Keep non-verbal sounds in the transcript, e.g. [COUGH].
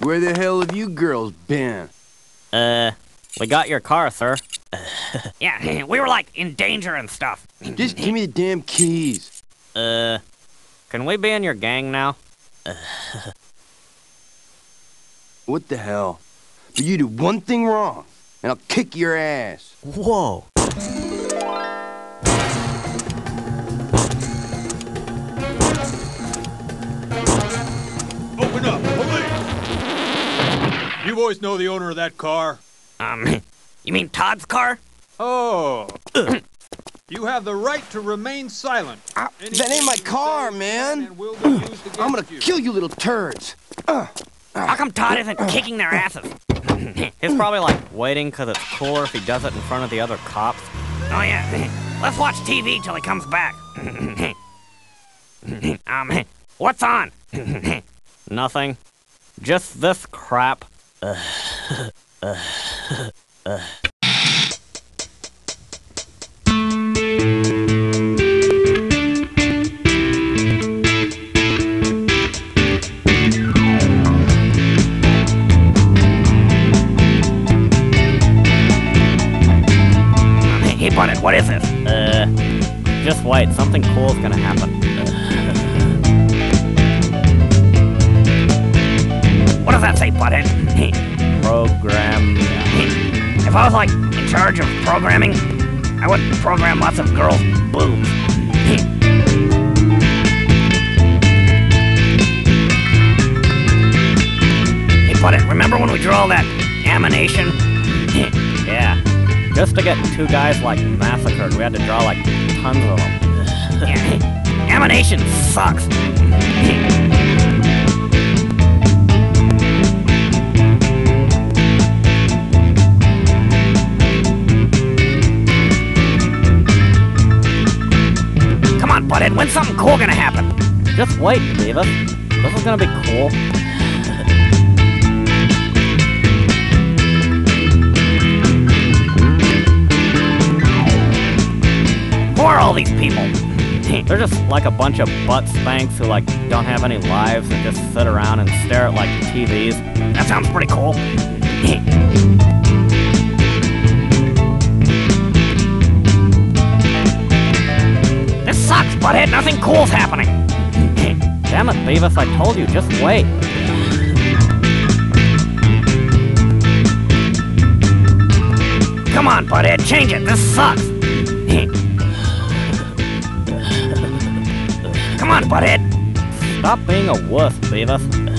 Where the hell have you girls been? Uh, we got your car, sir. [LAUGHS] Yeah, we were like in danger and stuff. Just give me the damn keys. Uh, can we be in your gang now? [LAUGHS] What the hell? But you do one thing wrong, and I'll kick your ass. Whoa. Open up, police! You boys know the owner of that car? Um, you mean Todd's car? Oh. [CLEARS THROAT] you have the right to remain silent. Ah, Anything that ain't my car, man. and will be used against [CLEARS THROAT] I'm gonna you. kill you little turds. Uh, uh, How come Todd uh, isn't kicking their asses? [CLEARS THROAT] He's probably like waiting because it's cooler if he does it in front of the other cops. Oh yeah, let's watch TV till he comes back. um, what's on? Nothing. Just this crap. Hey, Butthead, what is this? Uh, just wait. Something cool's gonna happen. Say, Butthead? [LAUGHS] Program. [LAUGHS] If I was like in charge of programming, I would program lots of girls' boobs. [LAUGHS] hey, Butthead, remember when we drew all that amination? Yeah. Just to get two guys like massacred, we had to draw like tons of them. Yeah, Amination sucks. Butthead, when's something cool gonna happen? Just wait, Beavis. This is gonna be cool. Who are all these people? [LAUGHS] They're just like a bunch of butt spanks who like don't have any lives and just sit around and stare at like TVs. That sounds pretty cool. [LAUGHS] Butthead. Nothing cool's happening. Damn it, Beavis, I told you, just wait. Come on, Butthead, change it. This sucks. Come on, Butthead. Stop being a wuss, Beavis.